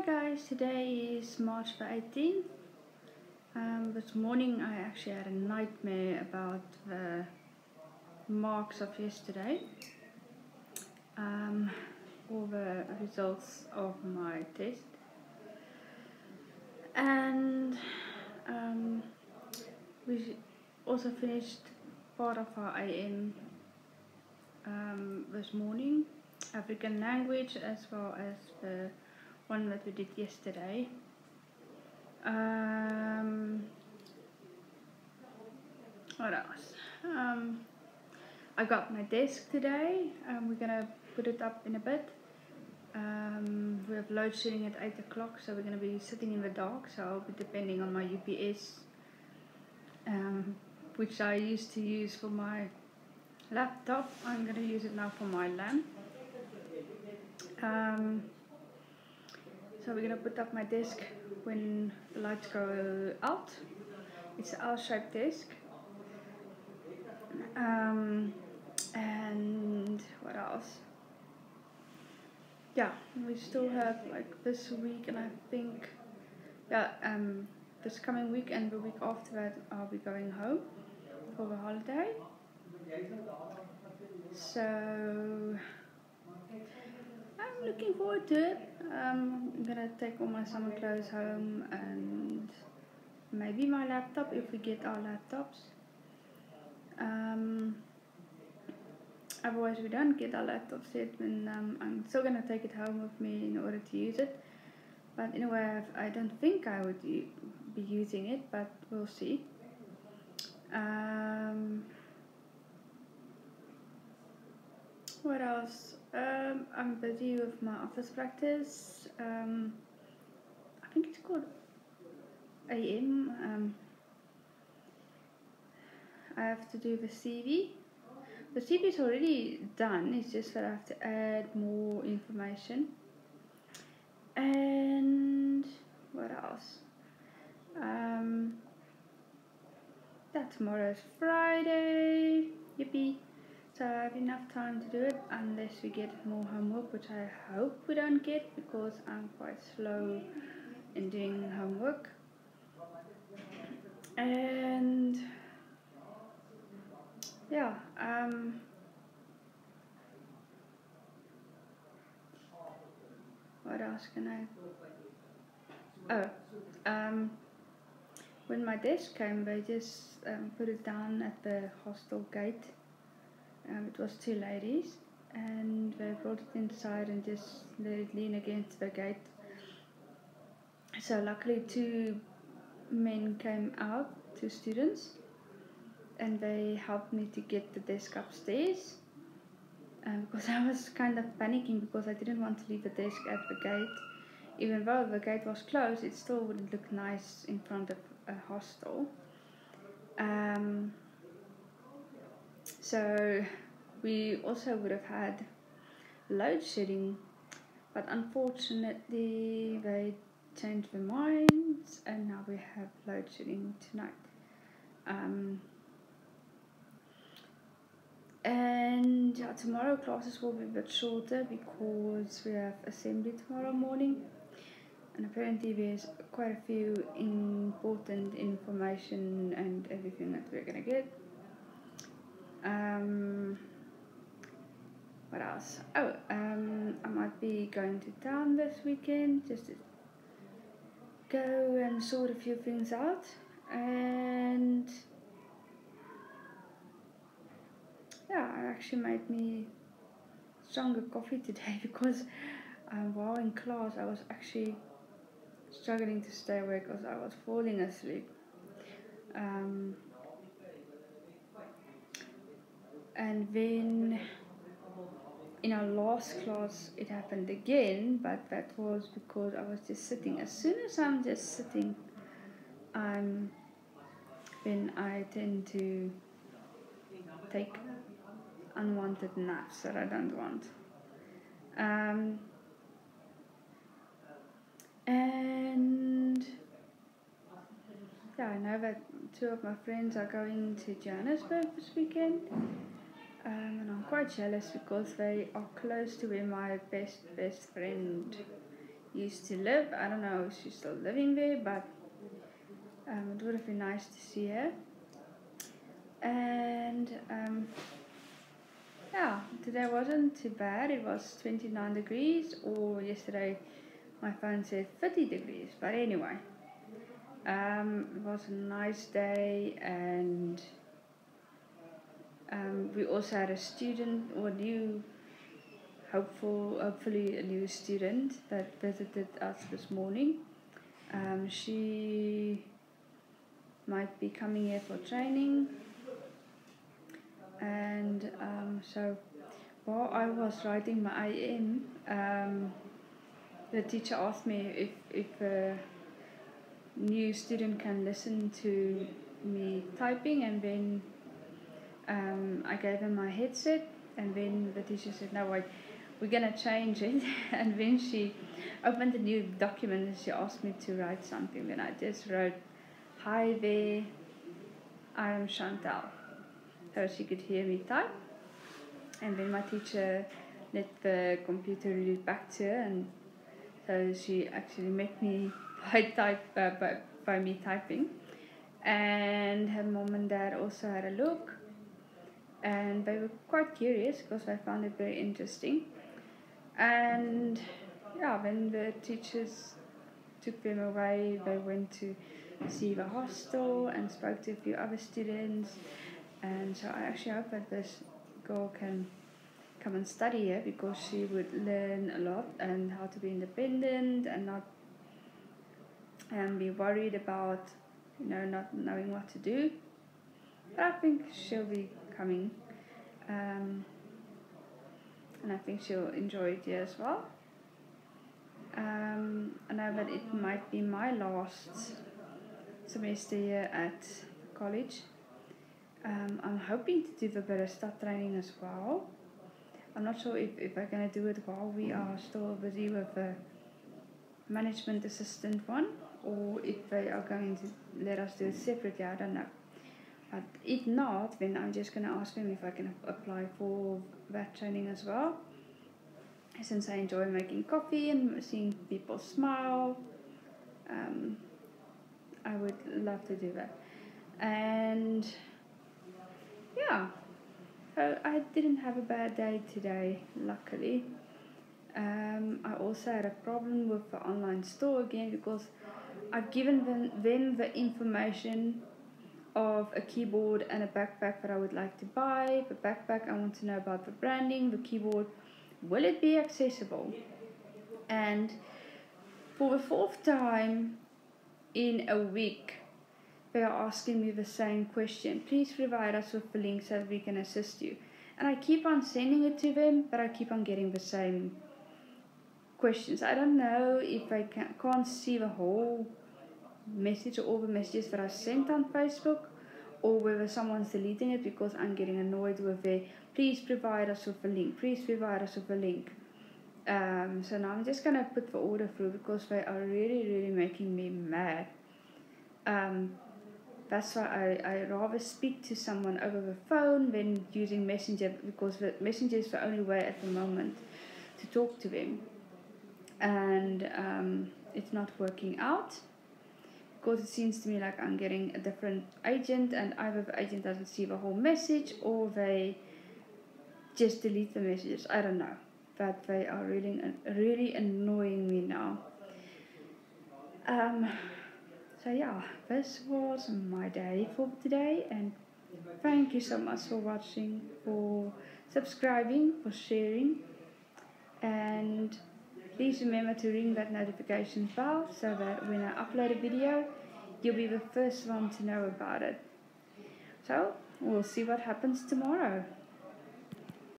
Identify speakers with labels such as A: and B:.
A: Hi guys, today is March the 18th. Um, this morning I actually had a nightmare about the marks of yesterday. Um, all the results of my test. And um, we also finished part of our AM um, this morning. African language as well as the one that we did yesterday. Um, what else? Um, I got my desk today. Um, we're gonna put it up in a bit. Um, we have load shedding at 8 o'clock, so we're gonna be sitting in the dark. So I'll be depending on my UPS, um, which I used to use for my laptop. I'm gonna use it now for my lamp. Um, so we're gonna put up my desk when the lights go out. It's an L-shaped desk. Um, and what else? Yeah, we still have like this week, and I think yeah, um, this coming week and the week after that, I'll be going home for the holiday. So I'm looking forward to it. Um, I'm gonna take all my summer clothes home and maybe my laptop if we get our laptops. Um, otherwise, we don't get our laptops yet. Then um, I'm still gonna take it home with me in order to use it. But in a way, I don't think I would be using it, but we'll see. Um, what else? Um, I'm busy with my office practice. Um, I think it's called AM. Um, I have to do the CV. The CV is already done. It's just that I have to add more information. And what else? Um, yeah, tomorrow's Friday. Yippee! So I have enough time to do it unless we get more homework, which I hope we don't get because I'm quite slow in doing homework. And yeah, um, what else can I? Oh, um, when my desk came, they just um, put it down at the hostel gate um, it was two ladies, and they brought it inside and just let it lean against the gate. So luckily, two men came out, two students, and they helped me to get the desk upstairs. Um, because I was kind of panicking because I didn't want to leave the desk at the gate. Even though the gate was closed, it still wouldn't look nice in front of a hostel. Um, so we also would have had load shedding, but unfortunately they changed their minds and now we have load shedding tonight. Um, and yeah, tomorrow classes will be a bit shorter because we have assembly tomorrow morning and apparently there's quite a few important information and everything that we're gonna get um, what else? Oh, um, I might be going to town this weekend just to go and sort a few things out. And yeah, I actually made me stronger coffee today because um, while in class I was actually struggling to stay awake because I was falling asleep. Um, and then in our last class it happened again but that was because I was just sitting. As soon as I'm just sitting um, then I tend to take unwanted naps that I don't want. Um, and yeah I know that two of my friends are going to Johannesburg this weekend um, and I'm quite jealous because they are close to where my best best friend used to live. I don't know if she's still living there, but um, it would have been nice to see her. And um, yeah, today wasn't too bad. It was 29 degrees, or yesterday my phone said 30 degrees. But anyway, um, it was a nice day, and um, we also had a student or new, hopeful, hopefully a new student that visited us this morning. Um, she might be coming here for training and um, so while I was writing my IM, um, the teacher asked me if, if a new student can listen to me typing and then um, I gave him my headset and then the teacher said no wait we're gonna change it and then she opened a new document and she asked me to write something then I just wrote hi there I am Chantal so she could hear me type. And then my teacher let the computer read back to her, and so she actually met me by type uh, by, by me typing. And her mom and dad also had a look, and they were quite curious because I found it very interesting. And yeah, when the teachers took them away, they went to see the hostel and spoke to a few other students and so I actually hope that this girl can come and study here because she would learn a lot and how to be independent and not and be worried about you know not knowing what to do but I think she'll be coming um, and I think she'll enjoy it here as well um, I know that it might be my last semester here at college um, I'm hoping to do the barista training as well. I'm not sure if, if I'm going to do it while we are still busy with the management assistant one or if they are going to let us do it separately, I don't know. But if not, then I'm just going to ask them if I can apply for that training as well. Since I enjoy making coffee and seeing people smile, um, I would love to do that. And yeah, I didn't have a bad day today, luckily. Um, I also had a problem with the online store again because I've given them, them the information of a keyboard and a backpack that I would like to buy. The backpack, I want to know about the branding. The keyboard, will it be accessible? And for the fourth time in a week, they are asking me the same question. Please provide us with the link so we can assist you. And I keep on sending it to them, but I keep on getting the same questions. I don't know if I can, can't see the whole message or all the messages that I sent on Facebook or whether someone's deleting it because I'm getting annoyed with it. please provide us with a link, please provide us with a link. Um, so now I'm just gonna put the order through because they are really, really making me mad. Um, that's why I, I rather speak to someone over the phone than using Messenger because the Messenger is the only way at the moment to talk to them. And um, it's not working out because it seems to me like I'm getting a different agent, and either the agent doesn't see the whole message or they just delete the messages. I don't know. But they are really, really annoying me now. Um, so yeah, this was my day for today and thank you so much for watching, for subscribing, for sharing and please remember to ring that notification bell so that when I upload a video you'll be the first one to know about it. So we'll see what happens tomorrow.